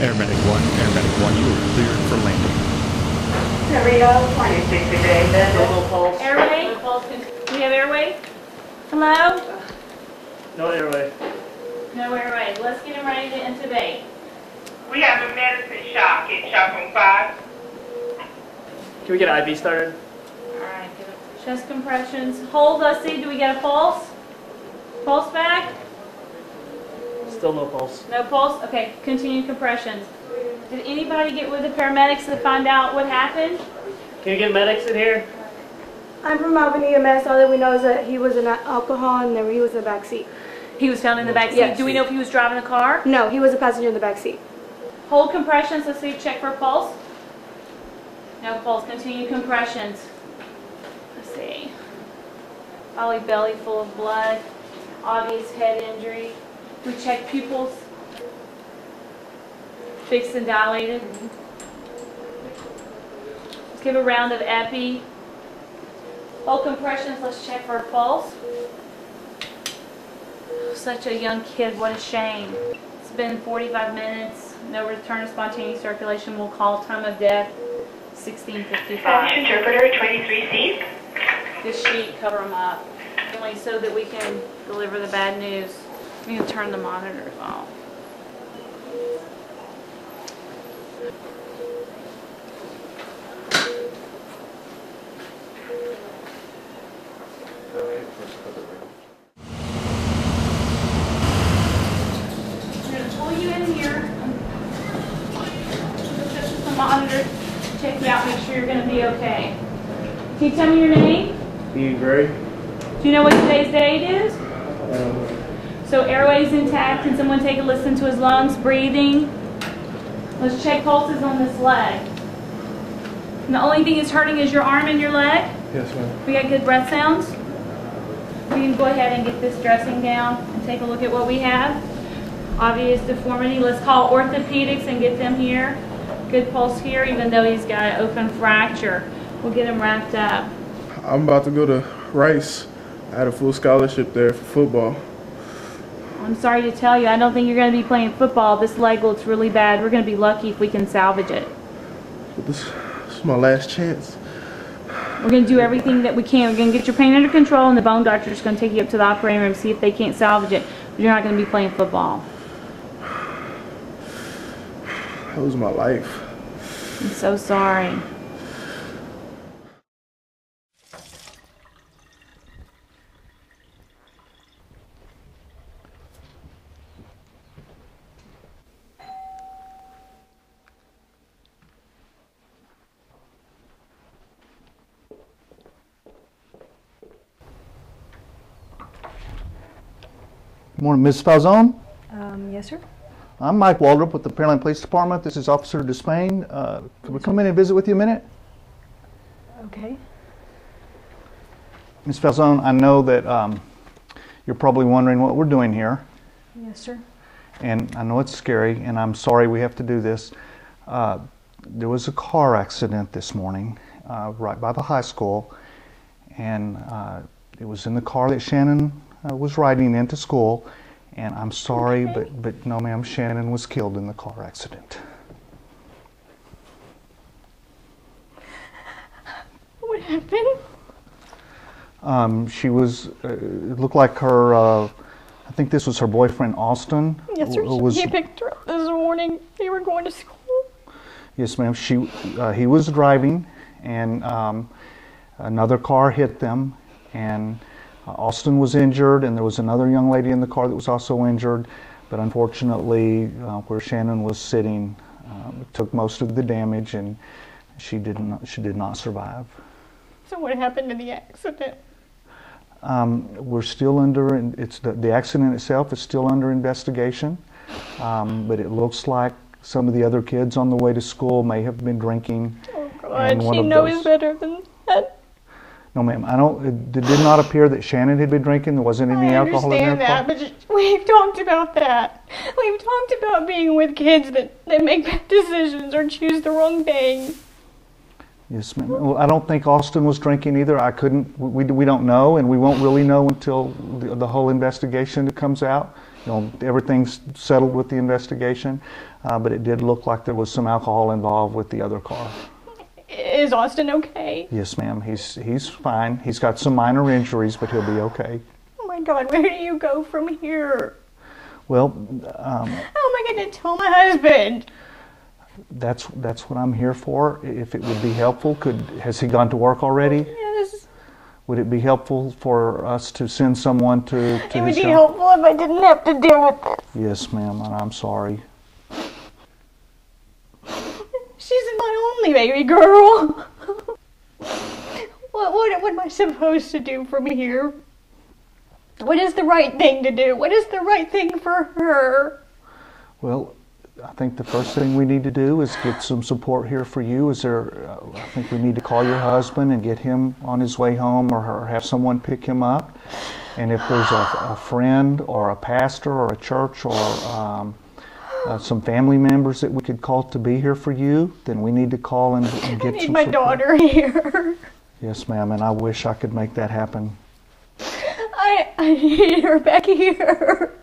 Airmedic 1, Airmedic 1, you are cleared for landing. Cerrito, 26 today, then. No pulse. Airway? Do we have airway? Hello? No airway. No airway. Let's get him ready to intubate. We have a medicine shock, it's shock on five. Can we get IV started? Alright, chest compressions. Hold, let's see, do we get a pulse? Pulse back? Still no pulse. No pulse? Okay, continued compressions. Did anybody get with the paramedics to find out what happened? Can you get medics in here? I'm from Albany EMS. All that we know is that he was in alcohol and that he was in the back seat. He was found in the back seat. Yes. Do we know if he was driving a car? No, he was a passenger in the back seat. Hold compressions, let's see, check for pulse. No pulse, continue compressions. Let's see. Probably belly full of blood, obvious head injury. We check pupils. Fixed and dilated. Let's give a round of epi. Hold compressions, let's check for a pulse. Such a young kid, what a shame. It's been 45 minutes, no return of spontaneous circulation. We'll call time of death 1655. Interpreter 23C. This sheet, cover them up, only so that we can deliver the bad news. We can turn the monitors off. I'm gonna pull you in here. This is the monitor, check you out, make sure you're gonna be okay. Can you tell me your name? Ian Gray. Do you know what today's date is? Um, So airway's intact. Can someone take a listen to his lungs, breathing? Let's check pulses on this leg. And the only thing that's hurting is your arm and your leg? Yes, ma'am. We got good breath sounds? We can go ahead and get this dressing down and take a look at what we have. Obvious deformity. Let's call orthopedics and get them here. Good pulse here, even though he's got an open fracture. We'll get him wrapped up. I'm about to go to Rice. I had a full scholarship there for football. I'm sorry to tell you, I don't think you're going to be playing football. This leg looks really bad. We're going to be lucky if we can salvage it. But this, this is my last chance. We're going to do everything that we can. We're going to get your pain under control, and the bone doctor is going to take you up to the operating room, see if they can't salvage it. But you're not going to be playing football. That was my life. I'm so sorry. Good morning, Ms. Falzone. Um, yes, sir. I'm Mike Waldrop with the Pearland Police Department. This is Officer Despain. Uh, could we come in and visit with you a minute? Okay. Ms. Falzone, I know that um, you're probably wondering what we're doing here, Yes, sir. and I know it's scary, and I'm sorry we have to do this. Uh, there was a car accident this morning uh, right by the high school, and uh, it was in the car that Shannon uh, was riding into school. And I'm sorry, but, but no, ma'am, Shannon was killed in the car accident. What happened? Um, she was, uh, it looked like her, uh, I think this was her boyfriend, Austin. Yes, sir. was, He picked her up this morning. They were going to school. yes, ma'am. She, uh, he was driving, and um, another car hit them, and Austin was injured, and there was another young lady in the car that was also injured. But unfortunately, uh, where Shannon was sitting, um, took most of the damage, and she did not, she did not survive. So what happened to the accident? Um, we're still under, and it's the, the accident itself is still under investigation, um, but it looks like some of the other kids on the way to school may have been drinking. Oh God, she knows those- better than. No, ma'am, I don't, it did not appear that Shannon had been drinking. There wasn't any I alcohol in understand that, but we've talked about that. We've talked about being with kids that, that make bad decisions or choose the wrong thing. Yes, ma'am. Well, I don't think Austin was drinking either. I couldn't, we, we don't know, and we won't really know until the, the whole investigation comes out. You know, everything's settled with the investigation, uh, but it did look like there was some alcohol involved with the other car. Is Austin okay? Yes, ma'am. He's he's fine. He's got some minor injuries, but he'll be okay. Oh my God, where do you go from here? Well, um, How am I going to tell my husband? that's that's what I'm here for. If it would be helpful, could has he gone to work already? Yes. Would it be helpful for us to send someone to, to It would be job? helpful if I didn't have to deal with this. Yes, ma'am, and I'm sorry. Baby girl. what, what, what am I supposed to do from here? What is the right thing to do? What is the right thing for her? Well, I think the first thing we need to do is get some support here for you. Is there? Uh, I think we need to call your husband and get him on his way home, or, or have someone pick him up. And if there's a, a friend or a pastor or a church or um, uh, some family members that we could call to be here for you, then we need to call and, and I get need some my support. daughter here. Yes, ma'am, and I wish I could make that happen. I, I need her back here.